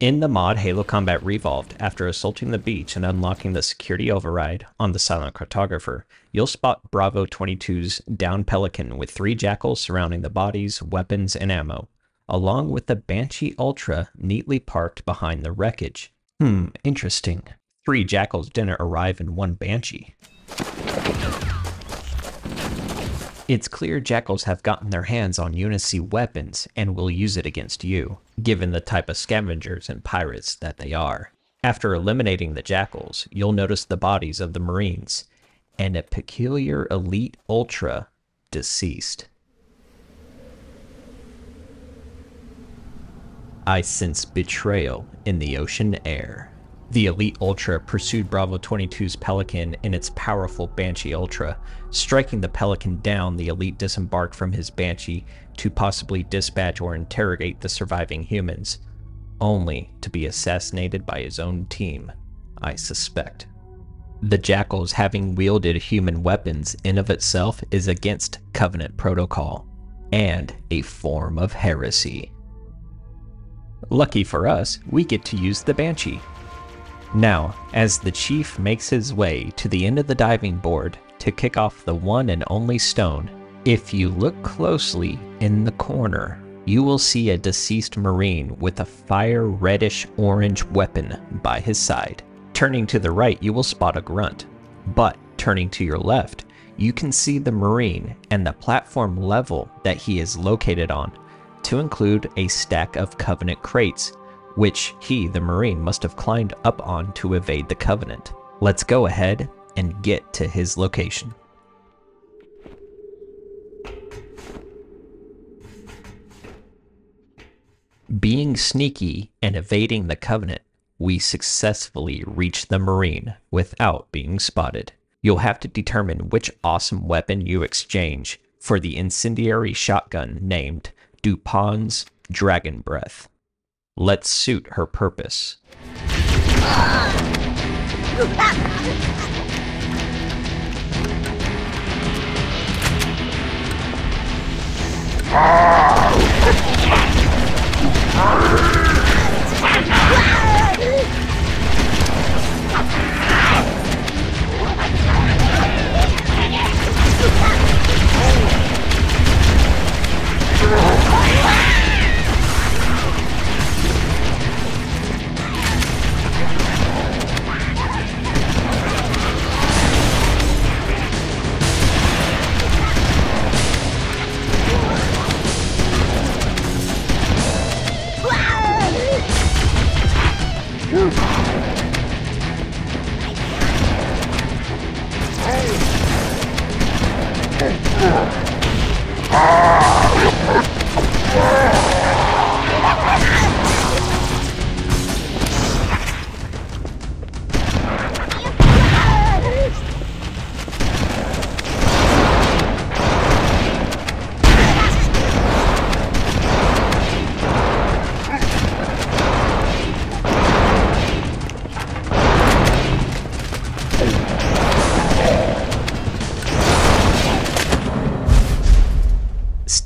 In the mod Halo Combat Revolved, after assaulting the beach and unlocking the security override on the Silent Cartographer, you'll spot Bravo 22's down Pelican with three jackals surrounding the bodies, weapons, and ammo, along with the Banshee Ultra neatly parked behind the wreckage. Hmm, interesting. Three jackals didn't arrive in one Banshee. It's clear jackals have gotten their hands on UNSC weapons and will use it against you, given the type of scavengers and pirates that they are. After eliminating the jackals, you'll notice the bodies of the Marines and a peculiar Elite Ultra deceased. I sense betrayal in the ocean air. The Elite Ultra pursued Bravo 22's Pelican in its powerful Banshee Ultra. Striking the Pelican down, the Elite disembarked from his Banshee to possibly dispatch or interrogate the surviving humans, only to be assassinated by his own team, I suspect. The Jackals having wielded human weapons in of itself is against Covenant protocol, and a form of heresy. Lucky for us, we get to use the Banshee, now, as the chief makes his way to the end of the diving board to kick off the one and only stone, if you look closely in the corner, you will see a deceased marine with a fire reddish orange weapon by his side. Turning to the right, you will spot a grunt, but turning to your left, you can see the marine and the platform level that he is located on, to include a stack of Covenant crates which he, the Marine, must have climbed up on to evade the Covenant. Let's go ahead and get to his location. Being sneaky and evading the Covenant, we successfully reach the Marine without being spotted. You'll have to determine which awesome weapon you exchange for the incendiary shotgun named DuPont's Dragon Breath. Let's suit her purpose.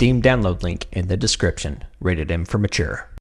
Steam download link in the description. Rated M for mature.